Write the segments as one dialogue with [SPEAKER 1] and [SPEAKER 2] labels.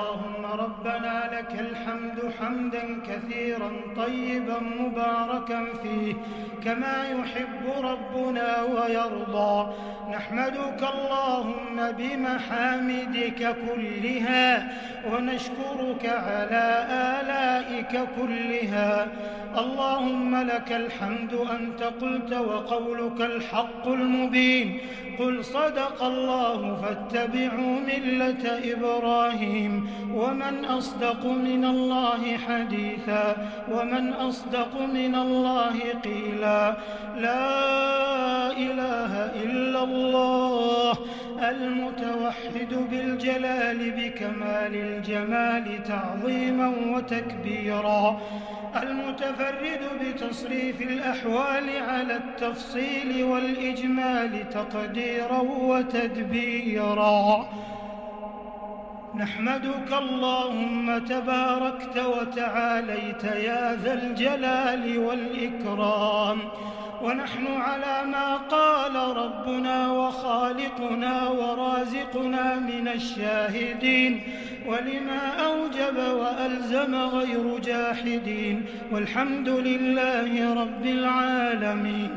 [SPEAKER 1] اللهم ربنا لك الحمد حمدا كثيرا طيبا مباركا فيه كما يحب ربنا ويرضى. نحمدك اللهم بمحامدك كلها ونشكرك على آلائك كلها. اللهم لك الحمد أنت قلت وقولك الحق المبين. قل صدق الله فاتبعوا ملة إبراهيم. ومن أصدق من الله حديثا. ومن أصدق من الله قيلا. لا إله إلا الله. المتوحد بالجلال بكمال الجمال تعظيما وتكبيرا. المتفرد بتصريف الأحوال على التفصيل والإجمال تقديرا وتدبيرا. نحمدك اللهم تباركت وتعاليت يا ذا الجلال والإكرام. ونحن على ما قال ربنا وخالقنا ورازقنا من الشاهدين ولما أوجب وألزم غير جاحدين والحمد لله رب العالمين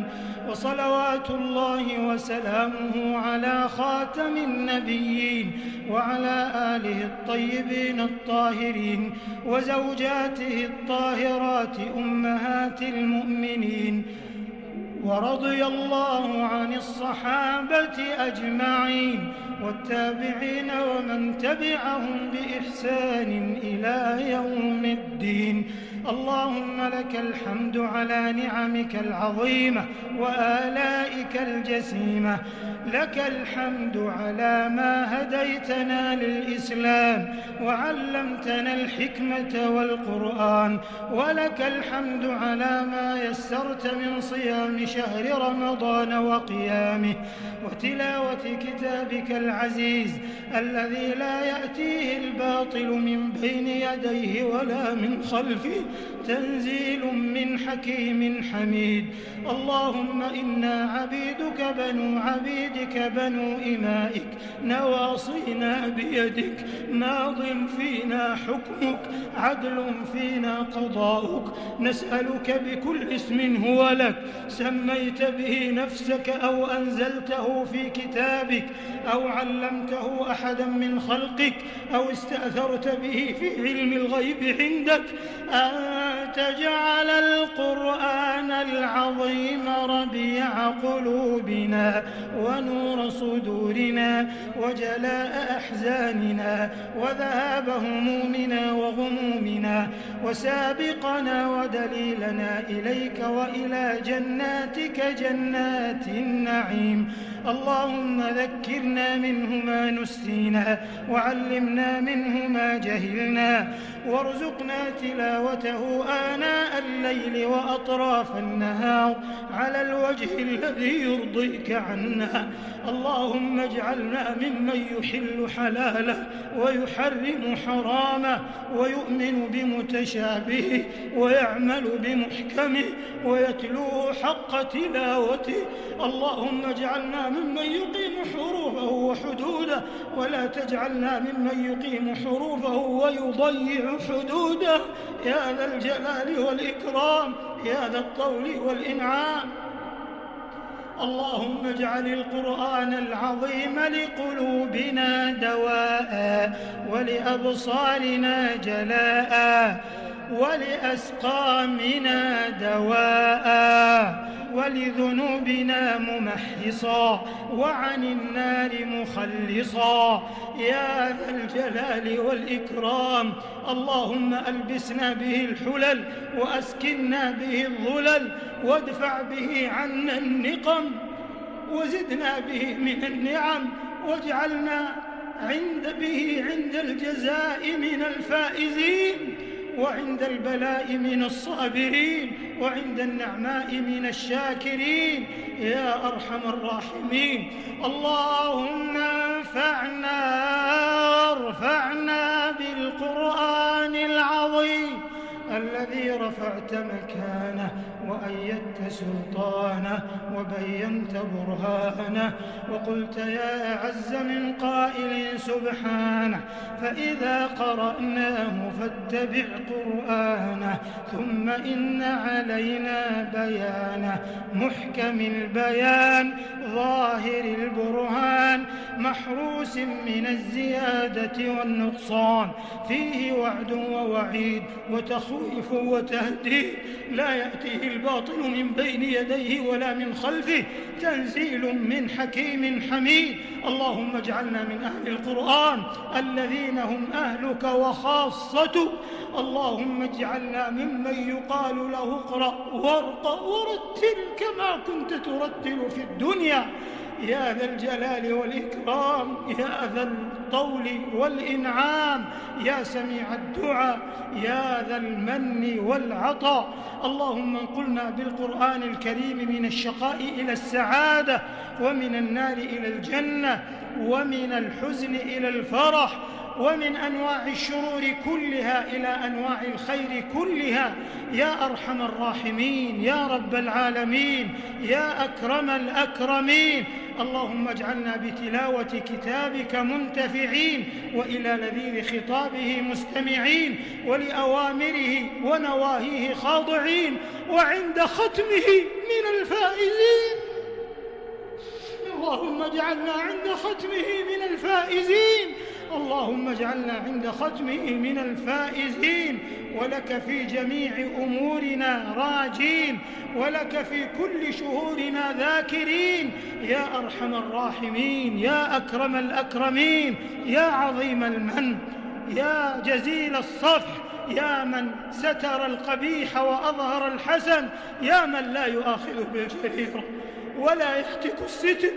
[SPEAKER 1] وصلوات الله وسلامه على خاتم النبيين وعلى آله الطيبين الطاهرين وزوجاته الطاهرات أمهات المؤمنين ورضي الله عن الصحابة أجمعين والتابعين ومن تبعهم بإحسان إلى يوم الدين. اللهم لك الحمد على نعمك العظيمة وآلائك الجسيمة. لك الحمد على ما هديتنا للإسلام وعلمتنا الحكمة والقرآن. ولك الحمد على ما يسرت من صيام شهر رمضان وقيامه وتلاوة كتابك العزيز الذي لا يأتيه الباطل من بين يديه ولا من خلفه. تنزيل من حكيم حميد. اللهم إنا عبيدك بنو عبيدك بنو إمائك. نواصينا بيدك. ماض فينا حكمك. عدل فينا قضاؤك. نسألك بكل اسم هو لك. سميت به نفسك أو أنزلته في كتابك. أو علمته أحدا من خلقك. أو استأثرت به في علم الغيب عندك. أن تجعل القرآن العظيم ربيع قلوبنا ونور صدورنا وجلاء أحزاننا وذهاب همومنا وغمومنا وسابقنا ودليلنا إليك وإلى جناتك جنات النعيم اللهم ذكرنا منه ما نسينا وعلمنا منه ما جهلنا وارزقنا تلاوته آناء الليل وأطراف النهار على الوجه الذي يرضيك عنا. اللهم اجعلنا ممن يحل حلاله ويحرم حرامه ويؤمن بمتشابهه ويعمل بمحكمه ويتلوه حق تلاوته. اللهم اجعلنا ممن يقيم حروفه وحدوده ولا تجعلنا ممن يقيم حروفه ويضيع حدوده. يا ذا الجلال والإكرام يا ذا الطول والإنعام. اللهم اجعل القرآن العظيم لقلوبنا دواء ولأبصارنا جلاء ولأسقامنا دواء ولذنوبنا ممحصا وعن النار مخلصا يا ذا الجلال والإكرام اللهم ألبسنا به الحلل وأسكنا به الظلل وادفع به عنا النقم وزدنا به من النعم واجعلنا عند به عند الجزاء من الفائزين وعند البلاء من الصابرين وعند النعماء من الشاكرين. يا أرحم الراحمين. اللهم انفعنا وارفعنا بالقرآن العظيم الذي رفعت مكانه وأيدت سلطانه وبينت برهانه وقلت يا أعز من قائل سبحانه فإذا قرأناه فاتبع قرآنه ثم إن علينا بيانه محكم البيان ظاهر البرهان محروس من الزيادة والنقصان فيه وعد ووعيد وتخويف وتهديد لا يأتيه الباطل من بين يديه ولا من خلفه تنزيل من حكيم حميد. اللهم اجعلنا من أهل القرآن الذين هم أهلك وخاصتك. اللهم اجعلنا ممن يقال له اقرأ وارق ورتل كما كنت ترتل في الدنيا. يا ذا الجلال والإكرام يا ذا الطول والإنعام يا سميع الدعاء يا ذا المن والعطاء. اللهم انقلنا بالقرآن الكريم من الشقاء إلى السعادة ومن النار إلى الجنة ومن الحزن إلى الفرح. ومن أنواع الشرور كلها إلى أنواع الخير كلها. يا أرحم الراحمين يا رب العالمين يا أكرم الأكرمين. اللهم اجعلنا بتلاوة كتابك منتفعين وإلى لذيذ خطابه مستمعين ولأوامره ونواهيه خاضعين وعند ختمه من الفائزين. اللهم اجعلنا عند ختمه من الفائزين. اللهم اجعلنا عند ختمه من الفائزين ولك في جميع أمورنا راجين ولك في كل شهورنا ذاكرين يا أرحم الراحمين يا أكرم الأكرمين يا عظيم المن يا جزيل الصفح يا من ستر القبيح وأظهر الحسن يا من لا يؤاخذ بالجريره ولا يهتك الستر.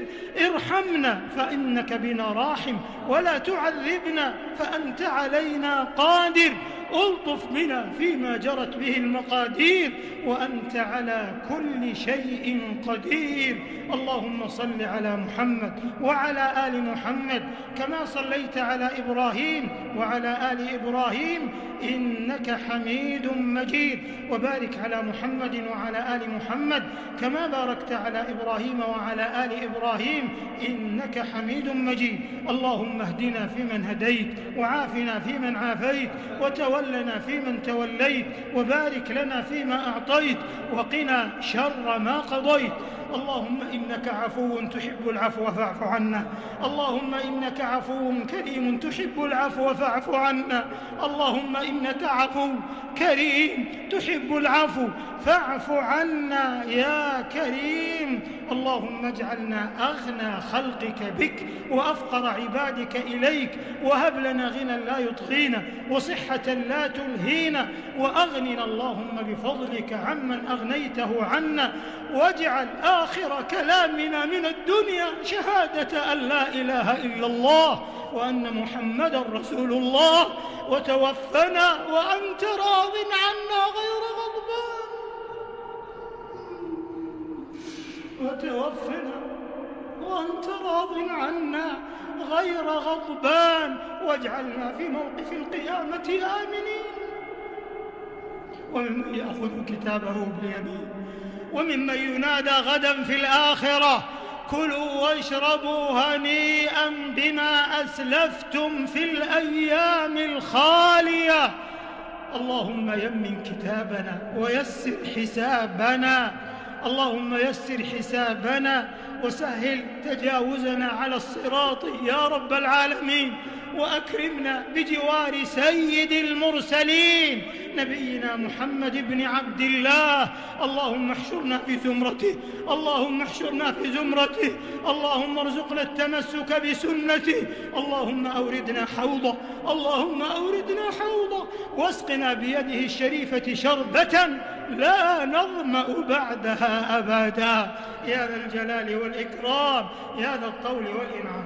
[SPEAKER 1] ارحمنا فإنك بنا راحم ولا تعذبنا فأنت علينا قادر. ألطف بنا فيما جرت به المقادير وأنت على كل شيء قدير. اللهم صل على محمد وعلى آل محمد كما صليت على إبراهيم وعلى آل إبراهيم إنك حميد مجيد. وبارك على محمد وعلى آل محمد كما باركت على إبراهيم وعلى آل إبراهيم إنك حميد مجيد. اللهم اهدنا فيمن هديت وعافنا فيمن عافيت وتولنا فيمن توليت وبارك لنا فيما أعطيت وقنا شر ما قضيت اللهم إنك عفو تحب العفو فاعف عنا. اللهم إنك عفو كريم تحب العفو فاعف عنا. اللهم إنك عفو كريم تحب العفو فاعف عنا يا كريم. اللهم اجعلنا أغنى خلقك بك وأفقر عبادك إليك وهب لنا غنى لا يطغينا وصحة لا تلهينا وأغننا اللهم بفضلك عمن أغنيته عنا. واجعل آخر كلامنا من الدنيا شهادة أن لا إله إلا الله وأن محمدا رسول الله وتوفنا وأنت راض عنا غير غضبان. وتوفنا وأنت راض عنا غير غضبان. واجعلنا في موقف القيامة آمنين. وممن يأخذ كتابه باليمين وممن ينادى غدا في الآخرة كلوا واشربوا هنيئا بما أسلفتم في الأيام الخالية. اللهم يمن كتابنا ويسر حسابنا. اللهم يسر حسابنا وسهل تجاوزنا على الصراط يا رب العالمين وأكرمنا بجوار سيد المرسلين نبينا محمد بن عبد الله. اللهم احشرنا في زمرته اللهم احشرنا في زمرته اللهم ارزقنا التمسك بسنته اللهم أوردنا حوضه اللهم أوردنا حوضه واسقنا بيده الشريفة شربة لا نظمأ بعدها أبدا. يا ذا الجلال والإكرام يا ذا الطول والإنعام.